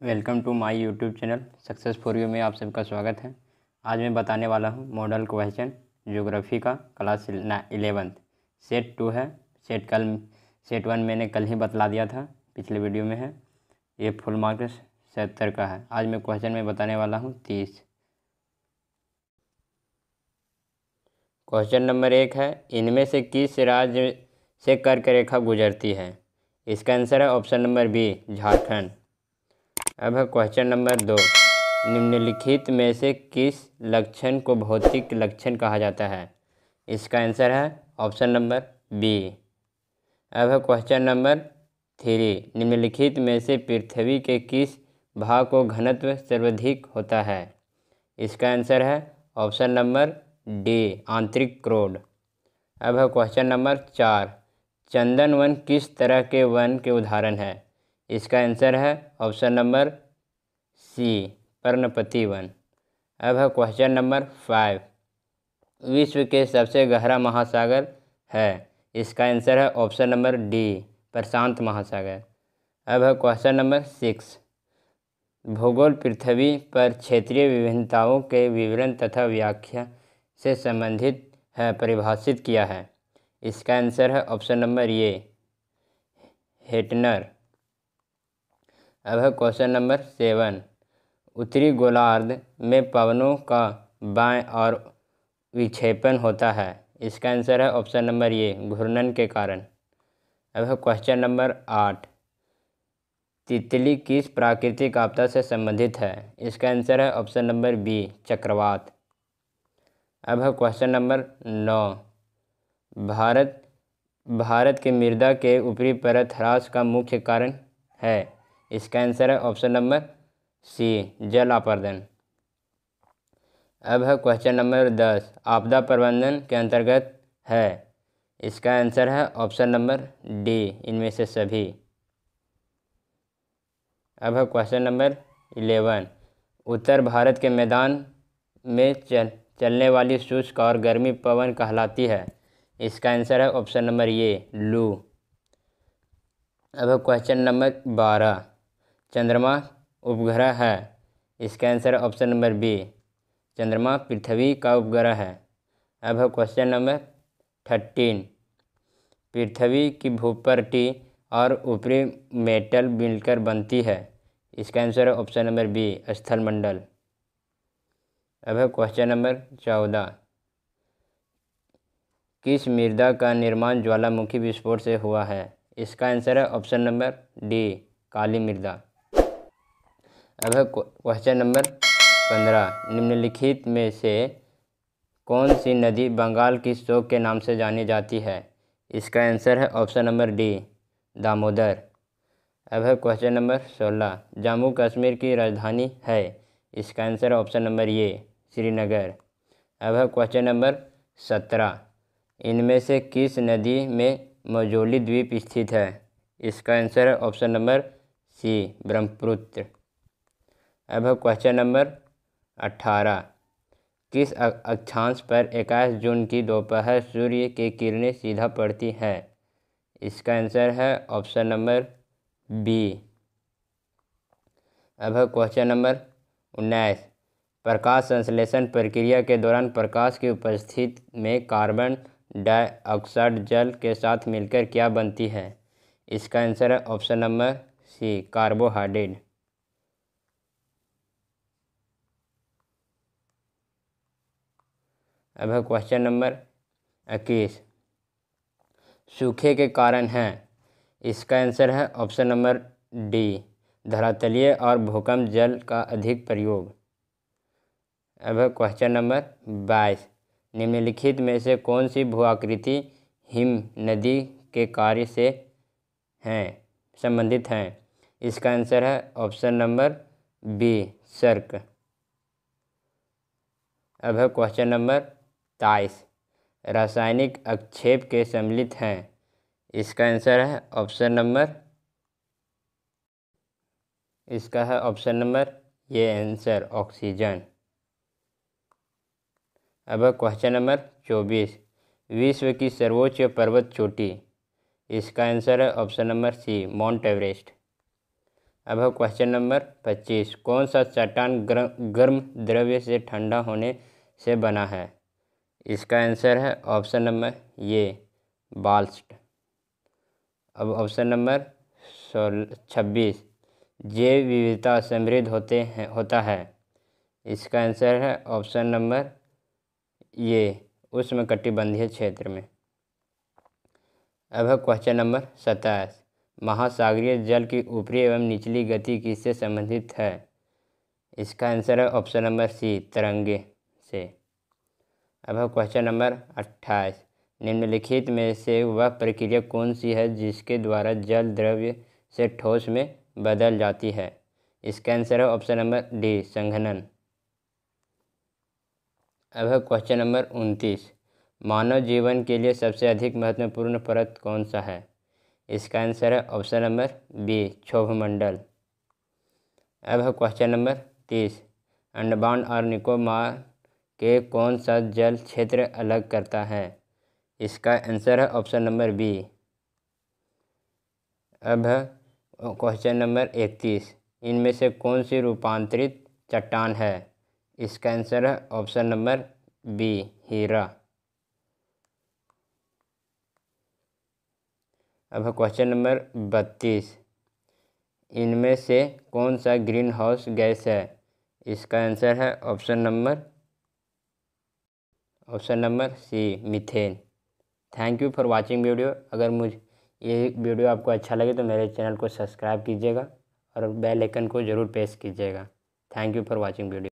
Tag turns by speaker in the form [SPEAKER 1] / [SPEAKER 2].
[SPEAKER 1] Welcome to my YouTube channel success for you में आप सबका स्वागत है। आज मैं बताने वाला हूँ मॉडल क्वेश्चन ज्योग्राफी का क्लास इलेवंथ। सेट टू है, सेट कल, सेट वन मैंने कल ही बतला दिया था, पिछले वीडियो में है। ये फुल मार्क्स सत्तर का है। आज मैं क्वेश्चन में बताने वाला हूँ तीस। क्वेश्चन नंबर एक है, इनमें से किस राज्य से कर्क रेखा गुजरती है? इसका आंसर है ऑप्शन नंबर बी, झारखंड। अब है क्वेश्चन नंबर दो। निम्नलिखित में से किस लक्षण को भौतिक लक्षण कहा जाता है? इसका आंसर है ऑप्शन नंबर बी अब है क्वेश्चन नंबर थ्री निम्नलिखित में से पृथ्वी के किस भाग को घनत्व सर्वाधिक होता है? इसका आंसर है ऑप्शन नंबर डी आंतरिक क्रोड अब है क्वेश्चन नंबर चार। चंदन वन किस तरह के वन के उदाहरण है? इसका आंसर है ऑप्शन नंबर सी, पर्णपति वन। अब है क्वेश्चन नंबर फाइव। विश्व के सबसे गहरा महासागर है। इसका आंसर है ऑप्शन नंबर डी, प्रशांत महासागर। अब है क्वेश्चन नंबर सिक्स। भूगोल, पृथ्वी पर क्षेत्रीय विभिन्नताओं के विवरण तथा व्याख्या से संबंधित है, परिभाषित किया है। इसका आंसर है ऑप्शन नंबर ये हेटनर। अब है क्वेश्चन नंबर सेवन। उत्तरी गोलार्ध में पवनों का बाएँ और विक्षेपण होता है। इसका आंसर है ऑप्शन नंबर ये घूर्णन के कारण। अब है क्वेश्चन नंबर आठ, तितली किस प्राकृतिक आपदा से संबंधित है? इसका आंसर है ऑप्शन नंबर बी, चक्रवात। अब है क्वेश्चन नंबर नौ, भारत भारत के मृदा के ऊपरी परत ह्रास का मुख्य कारण है। इसका आंसर है ऑप्शन नंबर सी, जल आपर्दन अब है क्वेश्चन नंबर दस, आपदा प्रबंधन के अंतर्गत है। इसका आंसर है ऑप्शन नंबर डी, इनमें से सभी। अब है क्वेश्चन नंबर इलेवन, उत्तर भारत के मैदान में चल, चलने वाली शुष्क और गर्मी पवन कहलाती है। इसका आंसर है ऑप्शन नंबर ये लू। अब है क्वेश्चन नंबर बारह चंद्रमा उपग्रह है। इसका आंसर ऑप्शन नंबर बी, चंद्रमा पृथ्वी का उपग्रह है। अब है क्वेश्चन नंबर थर्टीन, पृथ्वी की भूपट्टी और ऊपरी मेटल मिलकर बनती है। इसका आंसर है ऑप्शन नंबर बी स्थल मंडल अब है क्वेश्चन नंबर चौदह, किस मृदा का निर्माण ज्वालामुखी विस्फोट से हुआ है? इसका आंसर है ऑप्शन नंबर डी, काली मृदा। अब है क्वेश्चन नंबर पंद्रह। निम्नलिखित में से कौन सी नदी बंगाल की शोक के नाम से जानी जाती है? इसका आंसर है ऑप्शन नंबर डी दामोदर। अब है क्वेश्चन नंबर सोलह। जम्मू कश्मीर की राजधानी है। इसका आंसर ऑप्शन नंबर ये श्रीनगर। अब है क्वेश्चन नंबर सत्रह। इनमें से किस नदी में मजोली द्वीप स्थित है? इसका आंसर है ऑप्शन नंबर सी ब्रह्मपुत्र। अब क्वेश्चन नंबर अट्ठारह किस अक्षांश पर इक्कीस जून की दोपहर सूर्य की किरणें सीधा पड़ती हैं? इसका आंसर है ऑप्शन नंबर बी अब है क्वेश्चन नंबर उन्नीस। प्रकाश संश्लेषण प्रक्रिया के दौरान प्रकाश की उपस्थिति में कार्बन डाइऑक्साइड जल के साथ मिलकर क्या बनती है? इसका आंसर है ऑप्शन नंबर सी कार्बोहाइड्रेट अब है क्वेश्चन नंबर इक्कीस। सूखे के कारण हैं। इसका आंसर है ऑप्शन नंबर डी धरातलीय और भूकंप जल का अधिक प्रयोग। अब है क्वेश्चन नंबर बाईस। निम्नलिखित में से कौन सी भू आकृति हिम नदी के कार्य से हैं, संबंधित हैं? इसका आंसर है ऑप्शन नंबर बी सर्क। अब है क्वेश्चन नंबर ताइस रासायनिक अक्षेप के सम्मिलित हैं। इसका आंसर है ऑप्शन नंबर। इसका है ऑप्शन नंबर। ये आंसर ऑक्सीजन। अब क्वेश्चन नंबर चौबीस। विश्व की सर्वोच्च पर्वत चोटी। इसका आंसर है option number C, Mount Everest. अब है क्वेश्चन नंबर पच्चीस। कौन सा चट्टान गर्म द्रव्य से ठंडा होने से बना है? इसका आंसर है ऑप्शन नंबर ये बाल्स्ट। अब ऑप्शन नंबर सोलह छब्बीस जैव विविधता समृद्ध होते हैं, होता है। इसका आंसर है ऑप्शन नंबर ये उष्ण कटिबंधीय क्षेत्र में। अब है क्वेश्चन नंबर सत्ताईस, महासागरीय जल की ऊपरी एवं निचली गति किससे संबंधित है? इसका आंसर है ऑप्शन नंबर सी, तरंगे से। अब है क्वेश्चन नंबर अट्ठाईस। निम्नलिखित में से वह प्रक्रिया कौन सी है जिसके द्वारा जल द्रव्य से ठोस में बदल जाती है? इसका आंसर है ऑप्शन नंबर डी संघनन। अब है क्वेश्चन नंबर उनतीस। मानव जीवन के लिए सबसे अधिक महत्वपूर्ण परत कौन सा है? इसका आंसर है ऑप्शन नंबर बी क्षोभमंडल। अब है क्वेश्चन नंबर तीस। अंडमान और निकोबार के कौन सा जल क्षेत्र अलग करता है? इसका आंसर है ऑप्शन नंबर बी। अब क्वेश्चन नंबर इकतीस। इनमें से कौन सी रूपांतरित चट्टान है? इसका आंसर है ऑप्शन नंबर बी, हीरा। अब क्वेश्चन नंबर बत्तीस। इनमें से कौन सा ग्रीन हाउस गैस है? इसका आंसर है option number option number C, methane. Thank you for watching video अगर मुझ, ये वीडियो आपको अच्छा लगे तो मेरे चैनल को सब्सक्राइब कीजिएगा और बेल आइकन को ज़रूर प्रेस कीजिएगा। Thank you for watching video